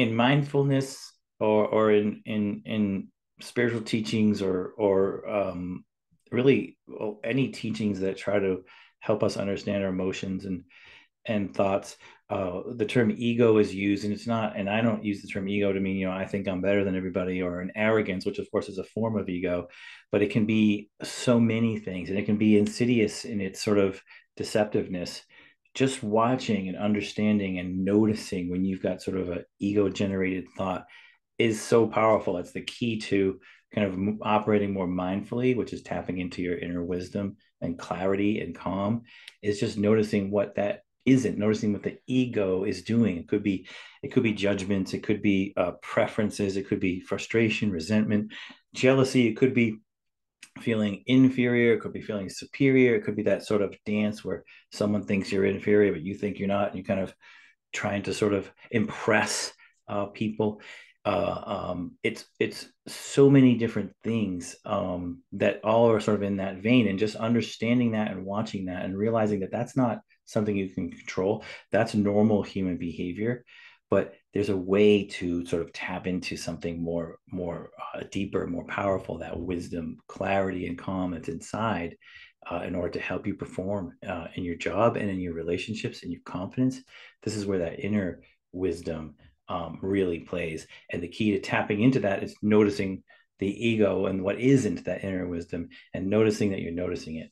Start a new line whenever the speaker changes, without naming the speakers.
in mindfulness or or in in in spiritual teachings or or um, really any teachings that try to help us understand our emotions and and thoughts uh, the term ego is used and it's not and i don't use the term ego to mean you know i think i'm better than everybody or an arrogance which of course is a form of ego but it can be so many things and it can be insidious in its sort of deceptiveness just watching and understanding and noticing when you've got sort of an ego generated thought is so powerful. It's the key to kind of operating more mindfully which is tapping into your inner wisdom and clarity and calm is just noticing what that isn't noticing what the ego is doing. It could be it could be judgments it could be uh, preferences it could be frustration resentment jealousy it could be feeling inferior it could be feeling superior it could be that sort of dance where someone thinks you're inferior but you think you're not and you're kind of trying to sort of impress uh, people. Uh, um, it's it's so many different things um, that all are sort of in that vein and just understanding that and watching that and realizing that that's not something you can control. That's normal human behavior but there's a way to sort of tap into something more more uh, deeper more powerful that wisdom clarity and calm that's inside uh, in order to help you perform uh, in your job and in your relationships and your confidence this is where that inner wisdom um, really plays. And the key to tapping into that is noticing the ego and what isn't that inner wisdom and noticing that you're noticing it.